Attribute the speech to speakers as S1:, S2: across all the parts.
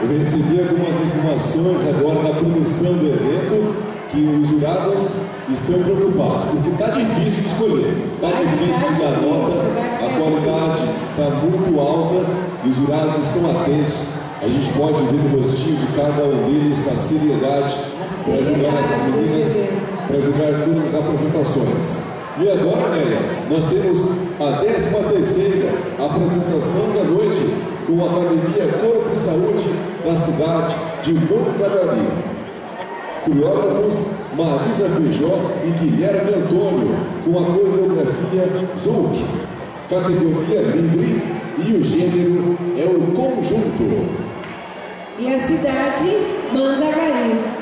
S1: Eu recebi algumas informações agora da produção do evento que os jurados estão preocupados, porque está difícil de escolher, está difícil de dar nota, a qualidade está muito alta e os jurados estão atentos. A gente pode ver no rostinho de cada um deles a seriedade para julgar essas meninas, para julgar todas as apresentações. E agora, Néia, nós temos a 13 terceira apresentação da noite com a Academia Corpo e Saúde da cidade de Mandarari. Coreógrafos Marisa Feijó e Guilherme Antônio com a coreografia Zouk. Categoria livre e o gênero é o conjunto.
S2: E a cidade Mandagari.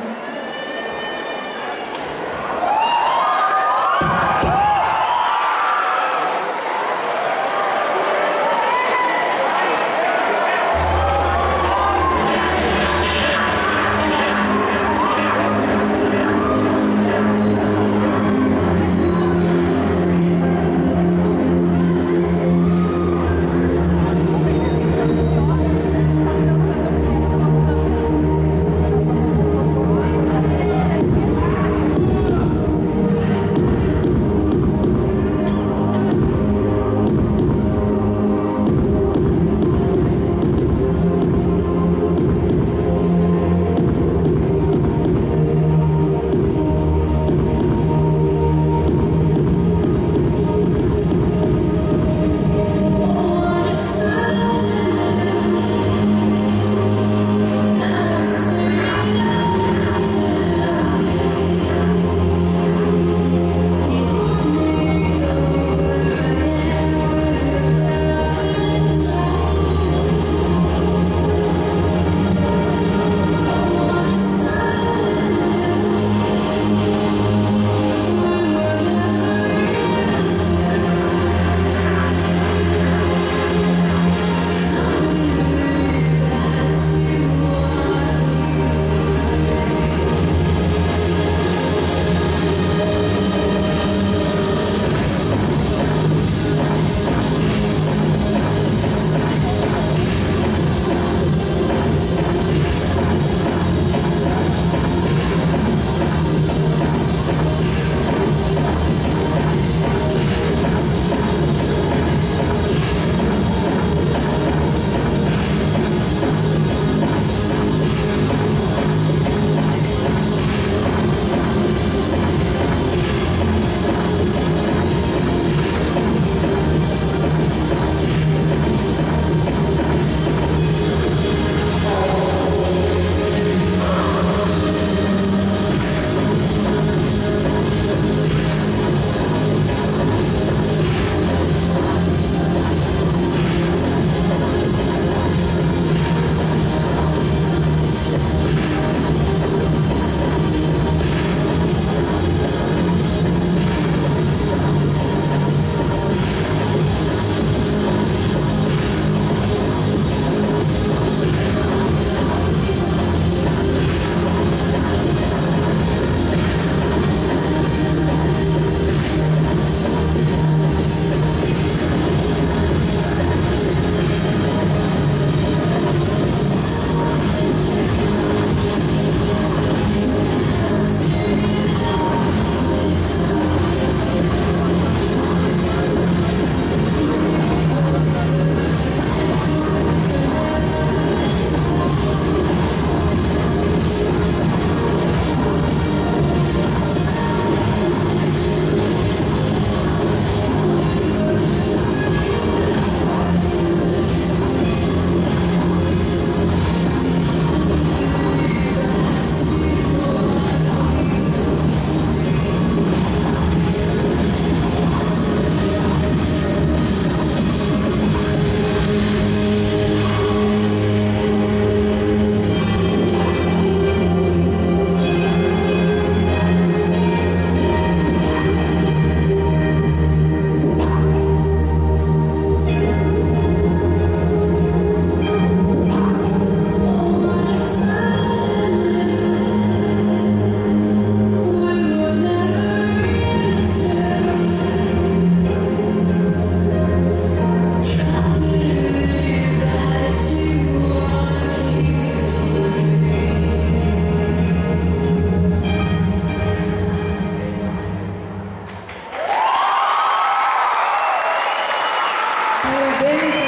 S2: Parabéns.